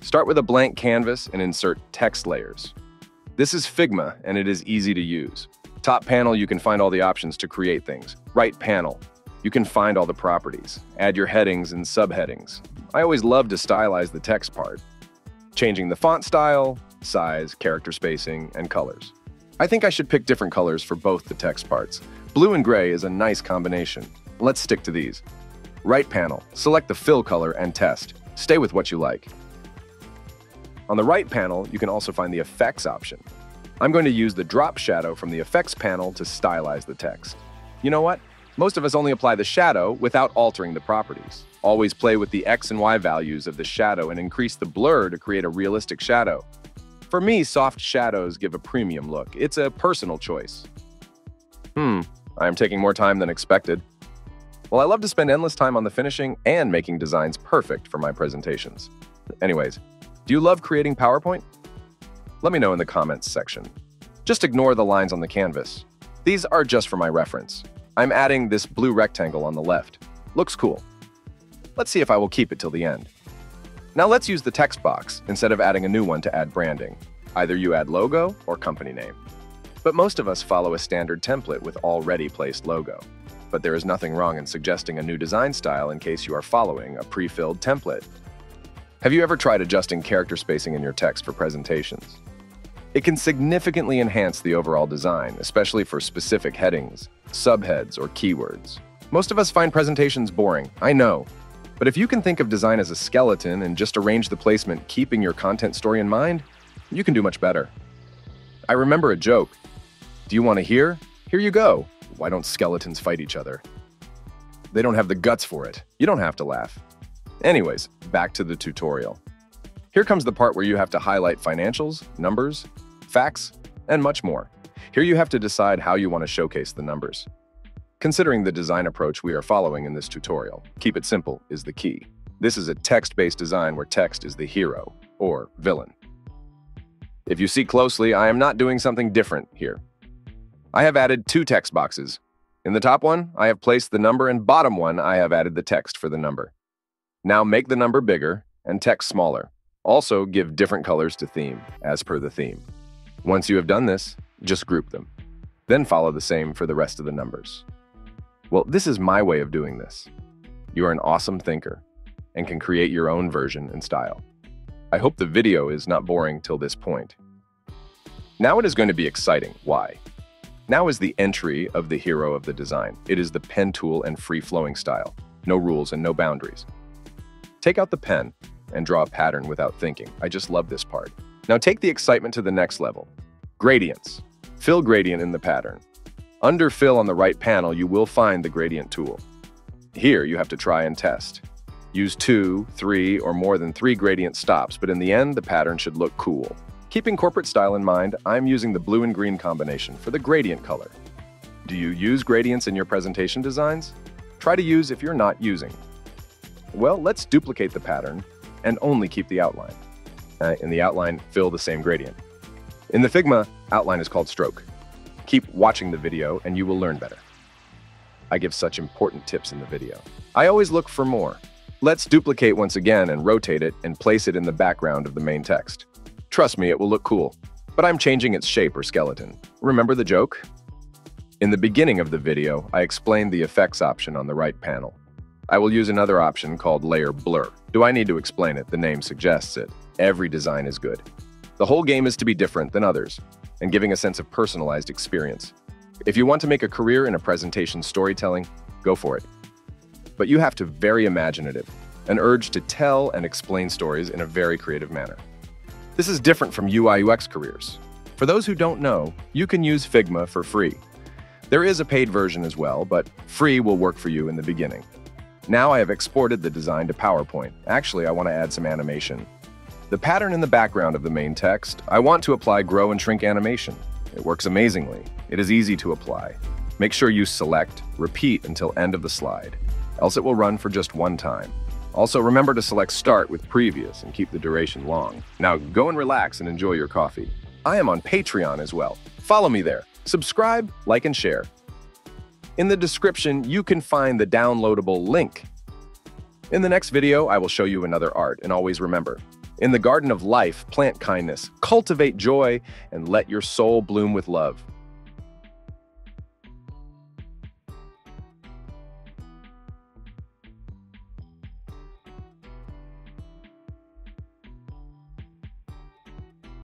Start with a blank canvas and insert text layers. This is Figma, and it is easy to use. Top panel, you can find all the options to create things. Right panel, you can find all the properties. Add your headings and subheadings. I always love to stylize the text part. Changing the font style, size, character spacing, and colors. I think I should pick different colors for both the text parts. Blue and gray is a nice combination. Let's stick to these. Right panel, select the fill color and test. Stay with what you like. On the right panel, you can also find the effects option. I'm going to use the drop shadow from the effects panel to stylize the text. You know what? Most of us only apply the shadow without altering the properties. Always play with the X and Y values of the shadow and increase the blur to create a realistic shadow. For me, soft shadows give a premium look. It's a personal choice. Hmm, I am taking more time than expected. Well, I love to spend endless time on the finishing and making designs perfect for my presentations. Anyways, do you love creating PowerPoint? Let me know in the comments section. Just ignore the lines on the canvas. These are just for my reference. I'm adding this blue rectangle on the left. Looks cool. Let's see if I will keep it till the end. Now let's use the text box instead of adding a new one to add branding. Either you add logo or company name. But most of us follow a standard template with already placed logo. But there is nothing wrong in suggesting a new design style in case you are following a pre-filled template. Have you ever tried adjusting character spacing in your text for presentations? It can significantly enhance the overall design, especially for specific headings, subheads, or keywords. Most of us find presentations boring, I know. But if you can think of design as a skeleton and just arrange the placement keeping your content story in mind, you can do much better. I remember a joke. Do you want to hear? Here you go. Why don't skeletons fight each other? They don't have the guts for it. You don't have to laugh. Anyways, back to the tutorial. Here comes the part where you have to highlight financials, numbers, facts, and much more. Here you have to decide how you want to showcase the numbers. Considering the design approach we are following in this tutorial, keep it simple is the key. This is a text-based design where text is the hero, or villain. If you see closely, I am not doing something different here. I have added two text boxes. In the top one, I have placed the number, and bottom one, I have added the text for the number. Now make the number bigger and text smaller. Also give different colors to theme, as per the theme. Once you have done this, just group them. Then follow the same for the rest of the numbers. Well, this is my way of doing this. You are an awesome thinker and can create your own version and style. I hope the video is not boring till this point. Now it is going to be exciting. Why? Now is the entry of the hero of the design. It is the pen tool and free-flowing style. No rules and no boundaries. Take out the pen and draw a pattern without thinking. I just love this part. Now take the excitement to the next level. Gradients. Fill gradient in the pattern. Under fill on the right panel, you will find the gradient tool. Here, you have to try and test. Use two, three, or more than three gradient stops, but in the end, the pattern should look cool. Keeping corporate style in mind, I'm using the blue and green combination for the gradient color. Do you use gradients in your presentation designs? Try to use if you're not using. Well, let's duplicate the pattern and only keep the outline. Uh, in the outline, fill the same gradient. In the Figma, outline is called stroke. Keep watching the video and you will learn better. I give such important tips in the video. I always look for more. Let's duplicate once again and rotate it and place it in the background of the main text. Trust me, it will look cool. But I'm changing its shape or skeleton. Remember the joke? In the beginning of the video, I explained the effects option on the right panel. I will use another option called Layer Blur. Do I need to explain it? The name suggests it. Every design is good. The whole game is to be different than others and giving a sense of personalized experience. If you want to make a career in a presentation storytelling, go for it. But you have to be very imaginative, an urge to tell and explain stories in a very creative manner. This is different from UI UX careers. For those who don't know, you can use Figma for free. There is a paid version as well, but free will work for you in the beginning. Now I have exported the design to PowerPoint. Actually, I want to add some animation. The pattern in the background of the main text, I want to apply grow and shrink animation. It works amazingly. It is easy to apply. Make sure you select repeat until end of the slide, else it will run for just one time. Also, remember to select start with previous and keep the duration long. Now go and relax and enjoy your coffee. I am on Patreon as well. Follow me there. Subscribe, like, and share. In the description, you can find the downloadable link. In the next video, I will show you another art, and always remember, In the garden of life, plant kindness, cultivate joy, and let your soul bloom with love.